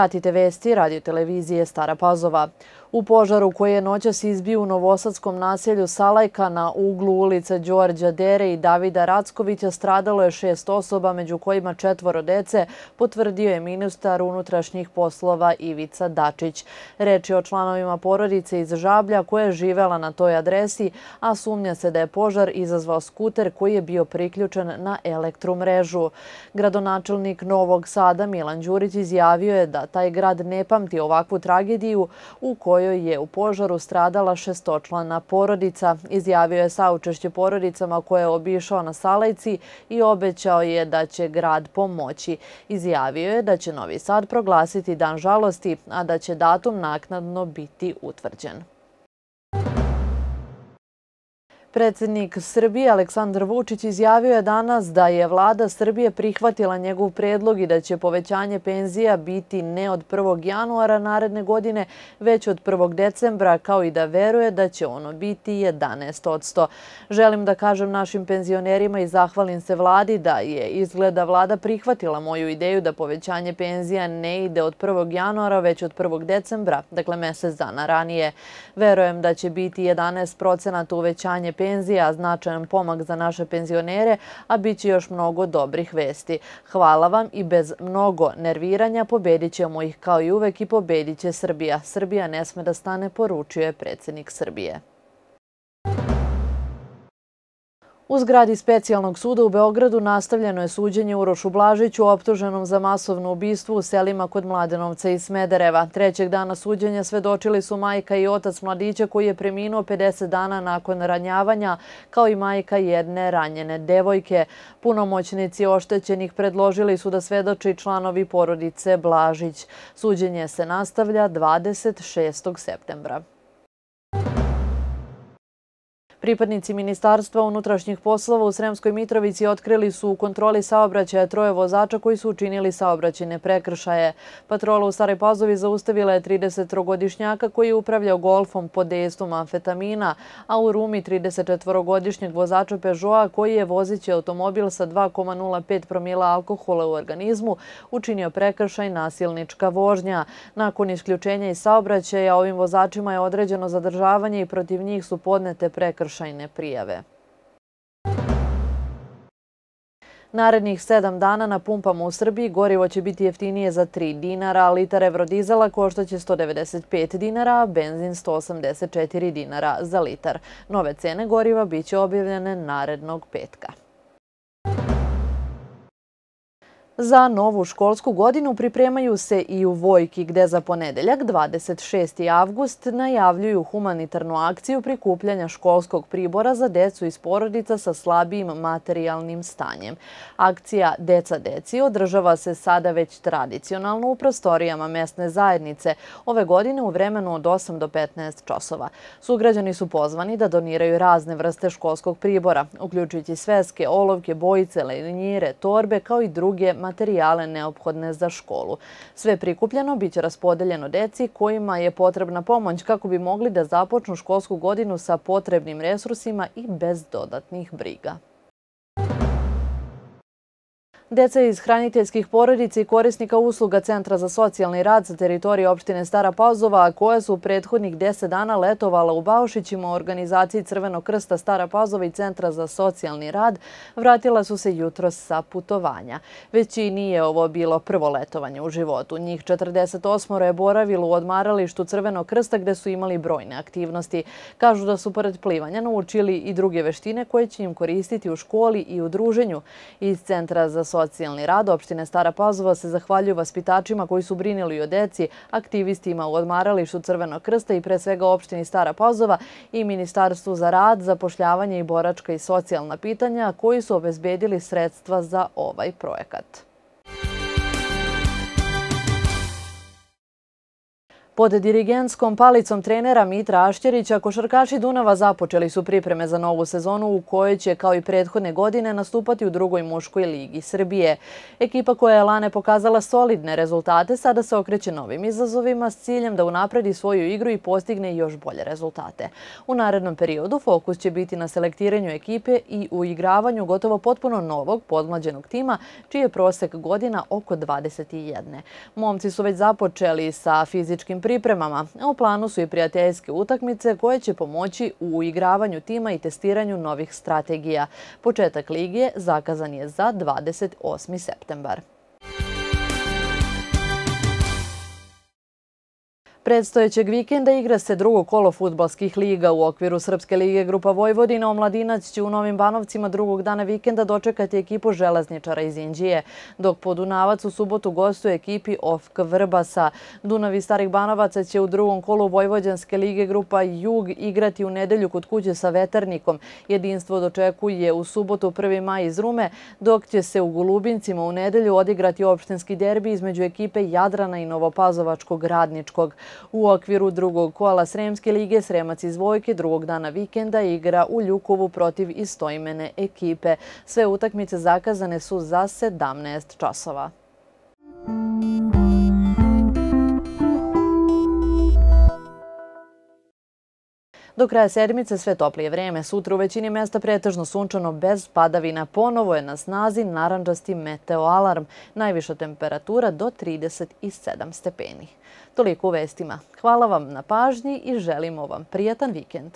Pratite vesti radio televizije Stara Pazova. U požaru koji je noćas izbio u Novosadskom naselju Salajka na uglu ulica Đorđa Dere i Davida Rackovića stradalo je šest osoba, među kojima četvoro dece, potvrdio je ministar unutrašnjih poslova Ivica Dačić. Reč je o članovima porodice iz Žablja koja je živela na toj adresi, a sumnja se da je požar izazvao skuter koji je bio priključen na elektromrežu. Gradonačelnik Novog Sada Milan Đurić izjavio je da taj grad ne pamti ovakvu tragediju u kojoj kojoj je u požaru stradala šestočlana porodica. Izjavio je saučešće porodicama koje je obišao na Salajci i obećao je da će grad pomoći. Izjavio je da će Novi Sad proglasiti dan žalosti, a da će datum naknadno biti utvrđen. Predsjednik Srbije Aleksandar Vučić izjavio je danas da je vlada Srbije prihvatila njegov predlog i da će povećanje penzija biti ne od 1. januara naredne godine, već od 1. decembra, kao i da veruje da će ono biti 11%. Želim da kažem našim penzionerima i zahvalim se vladi da je izgleda vlada prihvatila moju ideju da povećanje penzija ne ide od 1. januara, već od 1. decembra, dakle mesec dana ranije. Verujem da će biti 11% uvećanje penzija, penzija, značajan pomak za naše penzionere, a bit će još mnogo dobrih vesti. Hvala vam i bez mnogo nerviranja pobedit ćemo ih kao i uvek i pobedit će Srbija. Srbija ne sme da stane, poručio je predsjednik Srbije. U zgradi specijalnog suda u Beogradu nastavljeno je suđenje Urošu Blažiću optuženom za masovno ubistvo u selima kod Mladenovca i Smedereva. Trećeg dana suđenja svedočili su majka i otac mladića koji je preminuo 50 dana nakon ranjavanja, kao i majka jedne ranjene devojke. Punomoćnici oštećenih predložili su da svedoči članovi porodice Blažić. Suđenje se nastavlja 26. septembra. Pripadnici Ministarstva unutrašnjih poslova u Sremskoj Mitrovici otkrili su u kontroli saobraćaja troje vozača koji su učinili saobraćene prekršaje. Patrola u Staroj Pazovi zaustavila je 33-godišnjaka koji je upravljao golfom pod dejstvom amfetamina, a u Rumi 34-godišnjeg vozača Peugeota koji je vozići automobil sa 2,05 promila alkohola u organizmu učinio prekršaj nasilnička vožnja. Nakon isključenja iz saobraćaja ovim vozačima je određeno zadržavanje i protiv njih su podnete prekršaje prekršajne prijave. Narednih sedam dana na pumpama u Srbiji gorivo će biti jeftinije za 3 dinara, a litar evrodizela koštaće 195 dinara, a benzin 184 dinara za litar. Nove cene goriva biće objavljene narednog petka. Za novu školsku godinu pripremaju se i u Vojki, gde za ponedeljak 26. avgust najavljuju humanitarnu akciju prikupljanja školskog pribora za decu iz porodica sa slabijim materijalnim stanjem. Akcija Deca deci održava se sada već tradicionalno u prostorijama mesne zajednice, ove godine u vremenu od 8 do 15 časova. Sugrađani su pozvani da doniraju razne vrste školskog pribora, uključujući sveske, olovke, bojice, lenjire, torbe kao i druge materijalne materijale neophodne za školu. Sve prikupljeno biće raspodeljeno deci kojima je potrebna pomoć kako bi mogli da započnu školsku godinu sa potrebnim resursima i bez dodatnih briga. Deca iz hraniteljskih porodica i korisnika usluga Centra za socijalni rad za teritorije opštine Stara Pazova, koja su u prethodnih deset dana letovala u Baušićima u organizaciji Crvenog krsta Stara Pazova i Centra za socijalni rad, vratila su se jutro sa putovanja. Već i nije ovo bilo prvo letovanje u životu. Njih 48 je boravilo u odmaralištu Crvenog krsta gde su imali brojne aktivnosti. Kažu da su pored plivanja naučili i druge veštine koje će im koristiti u školi i u druženju. Iz Centra za socijalni socijalni rad opštine Stara Pazova se zahvaljuju vaspitačima koji su brinili o deci, aktivistima u odmaralištu Crvenog krsta i pre svega opštini Stara Pazova i Ministarstvu za rad, zapošljavanje i boračka i socijalna pitanja koji su obezbedili sredstva za ovaj projekat. Pod dirigentskom palicom trenera Mitra Ašćerića, košarkaši Dunava započeli su pripreme za novu sezonu u kojoj će, kao i prethodne godine, nastupati u drugoj muškoj ligi Srbije. Ekipa koja je Lane pokazala solidne rezultate sada se okreće novim izazovima s ciljem da unapredi svoju igru i postigne još bolje rezultate. U narednom periodu fokus će biti na selektiranju ekipe i u igravanju gotovo potpuno novog podmlađenog tima, čiji je prosek godina oko 21. Momci su već započeli sa fizičkim pripremama. U planu su i prijateljske utakmice koje će pomoći u igravanju tima i testiranju novih strategija. Početak ligije zakazan je za 28. septembar. Predstojećeg vikenda igra se drugo kolo futbalskih liga u okviru Srpske lige Grupa Vojvodina. Omladinac će u Novim Banovcima drugog dana vikenda dočekati ekipu Železničara iz Inđije, dok Podunavac u subotu gostuje ekipi OFK Vrbasa. Dunavi Starih Banovaca će u drugom kolu Vojvođanske lige Grupa Jug igrati u nedelju kod kuće sa Veternikom. Jedinstvo dočekuje u subotu 1. maj iz Rume, dok će se u Golubincima u nedelju odigrati opštinski derbi između ekipe Jadrana i Novopazovačkog radničkog. U okviru drugog kola Sremske lige Sremac iz Vojke drugog dana vikenda igra u Ljukovu protiv istoimene ekipe. Sve utakmice zakazane su za 17 časova. Do kraja sedmice sve toplije vreme. Sutra u većini mesta pretežno sunčano bez padavina. Ponovo je na snazi naranđasti meteoalarm. Najviša temperatura do 37 stepeni. Toliko u vestima. Hvala vam na pažnji i želimo vam prijatan vikend.